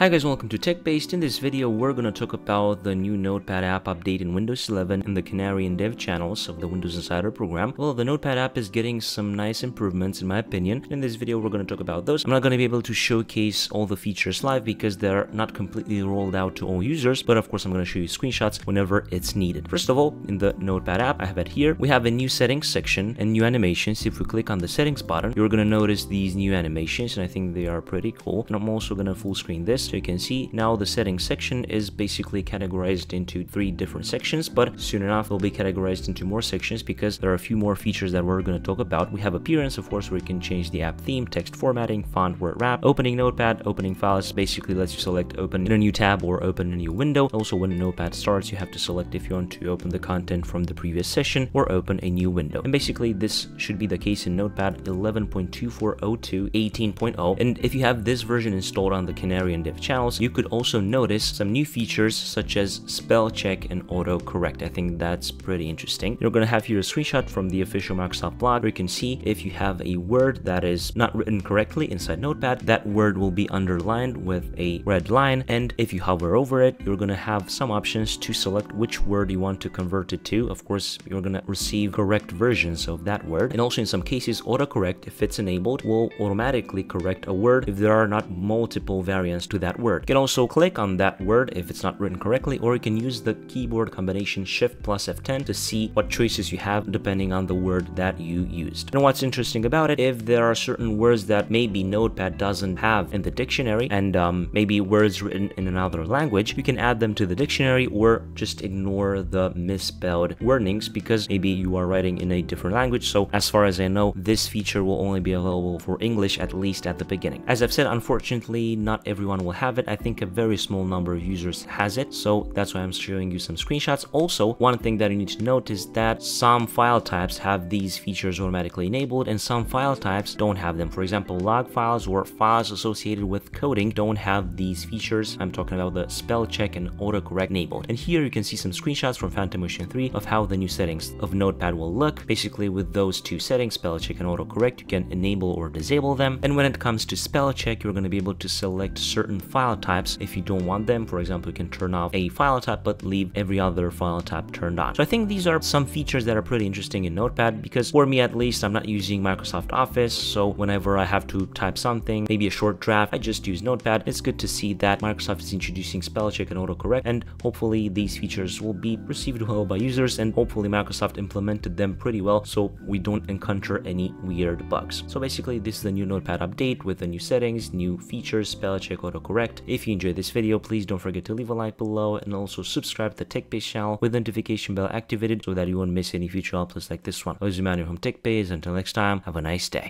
Hi guys, welcome to TechBased. In this video, we're going to talk about the new Notepad app update in Windows 11 and the Canary and Dev channels of the Windows Insider program. Well, the Notepad app is getting some nice improvements in my opinion. In this video, we're going to talk about those. I'm not going to be able to showcase all the features live because they're not completely rolled out to all users, but of course, I'm going to show you screenshots whenever it's needed. First of all, in the Notepad app, I have it here. We have a new settings section and new animations. If we click on the settings button, you're going to notice these new animations, and I think they are pretty cool. And I'm also going to full screen this so you can see now the settings section is basically categorized into three different sections, but soon enough they'll be categorized into more sections because there are a few more features that we're going to talk about. We have appearance, of course, where you can change the app theme, text formatting, font, word wrap, opening notepad, opening files basically lets you select open in a new tab or open a new window. Also, when notepad starts, you have to select if you want to open the content from the previous session or open a new window. And basically, this should be the case in Notepad 11.2402 18.0. And if you have this version installed on the Canary and Dev channels, you could also notice some new features such as spell check and autocorrect. I think that's pretty interesting. You're going to have here a screenshot from the official Microsoft blog where you can see if you have a word that is not written correctly inside Notepad, that word will be underlined with a red line. And if you hover over it, you're going to have some options to select which word you want to convert it to. Of course, you're going to receive correct versions of that word. And also in some cases, autocorrect, if it's enabled, will automatically correct a word if there are not multiple variants to that word. You can also click on that word if it's not written correctly, or you can use the keyboard combination Shift plus F10 to see what choices you have depending on the word that you used. And what's interesting about it, if there are certain words that maybe Notepad doesn't have in the dictionary, and um, maybe words written in another language, you can add them to the dictionary or just ignore the misspelled warnings because maybe you are writing in a different language. So as far as I know, this feature will only be available for English at least at the beginning. As I've said, unfortunately, not everyone will have it. I think a very small number of users has it, so that's why I'm showing you some screenshots. Also, one thing that you need to note is that some file types have these features automatically enabled and some file types don't have them. For example, log files or files associated with coding don't have these features. I'm talking about the spell check and autocorrect enabled. And here you can see some screenshots from Phantom Ocean 3 of how the new settings of Notepad will look. Basically, with those two settings, spell check and autocorrect, you can enable or disable them. And when it comes to spell check, you're going to be able to select certain file types if you don't want them. For example, you can turn off a file type but leave every other file type turned on. So I think these are some features that are pretty interesting in Notepad because for me at least, I'm not using Microsoft Office. So whenever I have to type something, maybe a short draft, I just use Notepad. It's good to see that Microsoft is introducing spell check and autocorrect and hopefully these features will be received well by users and hopefully Microsoft implemented them pretty well so we don't encounter any weird bugs. So basically this is the new Notepad update with the new settings, new features, spell check, autocorrect. If you enjoyed this video, please don't forget to leave a like below and also subscribe to the TechBased channel with the notification bell activated so that you won't miss any future uploads like this one. I was Emmanuel from TechBased. Until next time, have a nice day.